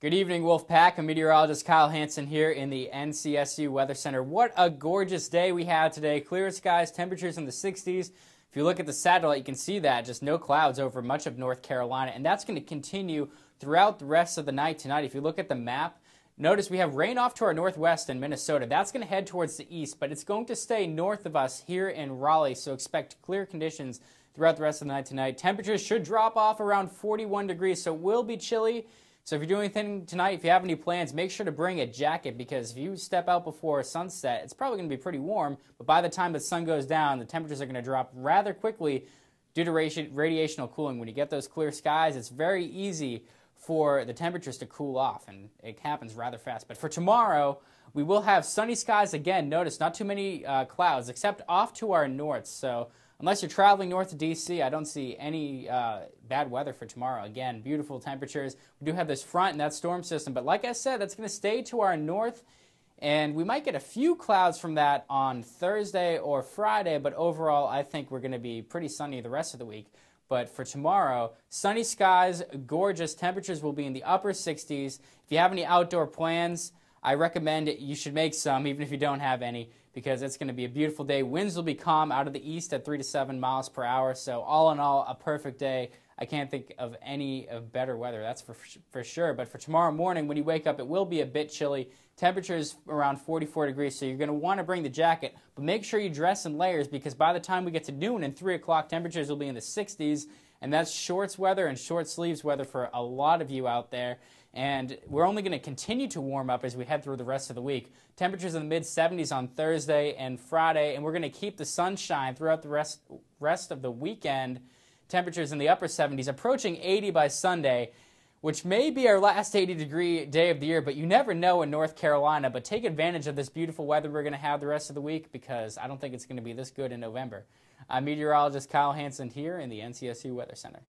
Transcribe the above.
Good evening, Wolfpack. I'm meteorologist Kyle Hanson here in the NCSU Weather Center. What a gorgeous day we have today. Clear skies, temperatures in the 60s. If you look at the satellite, you can see that just no clouds over much of North Carolina, and that's going to continue throughout the rest of the night tonight. If you look at the map, notice we have rain off to our northwest in Minnesota. That's going to head towards the east, but it's going to stay north of us here in Raleigh, so expect clear conditions throughout the rest of the night tonight. Temperatures should drop off around 41 degrees, so it will be chilly. So if you're doing anything tonight, if you have any plans, make sure to bring a jacket because if you step out before sunset, it's probably going to be pretty warm. But by the time the sun goes down, the temperatures are going to drop rather quickly due to radiational cooling. When you get those clear skies, it's very easy for the temperatures to cool off, and it happens rather fast. But for tomorrow, we will have sunny skies again. Notice not too many uh, clouds, except off to our north. So unless you're traveling north to DC, I don't see any uh, bad weather for tomorrow. Again, beautiful temperatures. We do have this front and that storm system, but like I said, that's going to stay to our north. And we might get a few clouds from that on Thursday or Friday, but overall, I think we're going to be pretty sunny the rest of the week. But for tomorrow, sunny skies, gorgeous. Temperatures will be in the upper 60s. If you have any outdoor plans, I recommend you should make some, even if you don't have any, because it's going to be a beautiful day. Winds will be calm out of the east at 3 to 7 miles per hour. So, all in all, a perfect day. I can't think of any of better weather, that's for, for sure. But for tomorrow morning, when you wake up, it will be a bit chilly. Temperatures around 44 degrees, so you're going to want to bring the jacket. But make sure you dress in layers because by the time we get to noon and 3 o'clock, temperatures will be in the 60s. And that's shorts weather and short sleeves weather for a lot of you out there. And we're only going to continue to warm up as we head through the rest of the week. Temperatures in the mid 70s on Thursday and Friday, and we're going to keep the sunshine throughout the rest, rest of the weekend. Temperatures in the upper 70s, approaching 80 by Sunday, which may be our last 80 degree day of the year, but you never know in North Carolina. But take advantage of this beautiful weather we're going to have the rest of the week because I don't think it's going to be this good in November. I'm meteorologist Kyle Hanson here in the NCSU Weather Center.